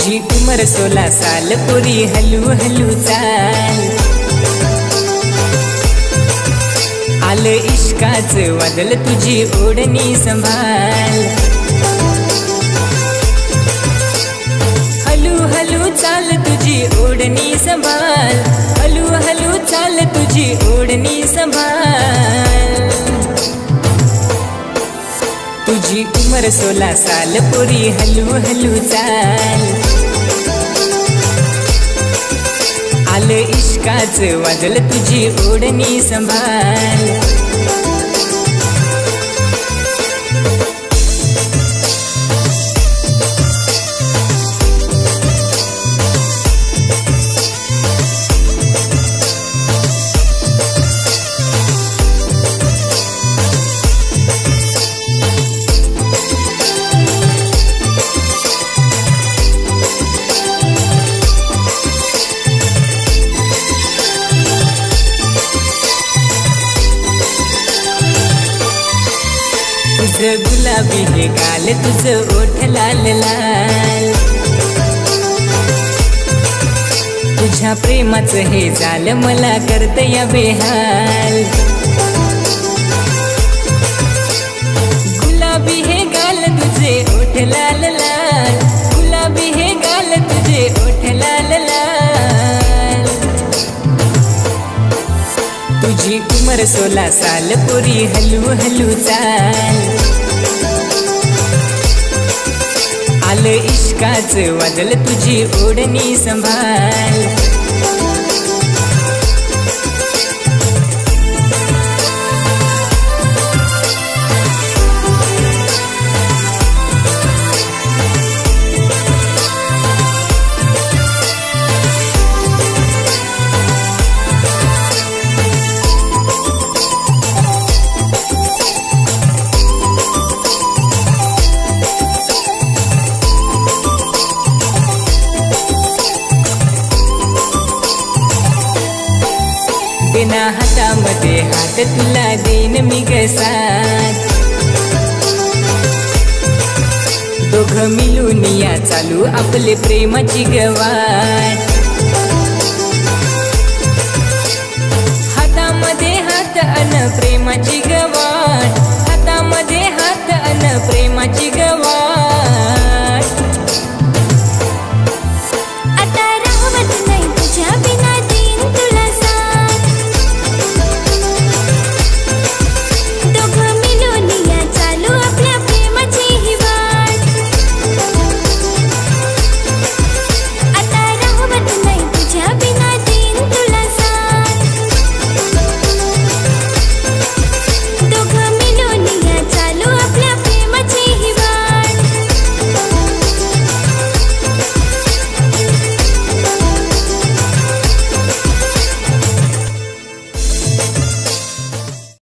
तुझी उमर सोळा साल पुरी हलू हलू चाल. आल इश्काच वादल तुझी ओढणी संभाल. हलू हलू चाल तुझी ओढणी संभाल. हलू हलू चाल तुझी ओढणी संभाल. तुझी उमर सोळा साल पुरी हलू हलू चाल. काच वाजल तुझी ओढणी संभाल तुझं गुलाबी हे गाल तुझं ओठ लाल लाल. तुझ्या प्रेमाचं हे झालं मला करत या बेहाल. गुलाबी हे गाल तुझे ओठ लाल लाल. गुलाबी हे गाल तुझे ओठ लाल लाल. तुझी उमर सोळा साल पुरी हलू हलू चाल. आलं इश्काच वाजल तुझी ओढणी संभाल. हात तुला देईन मी गसात दोघ मिलून या चालू आपले प्रेमाची गवाट हातामध्ये हात अन प्रेमाची गवाट हातामध्ये हात अन प्रेमाची गवाट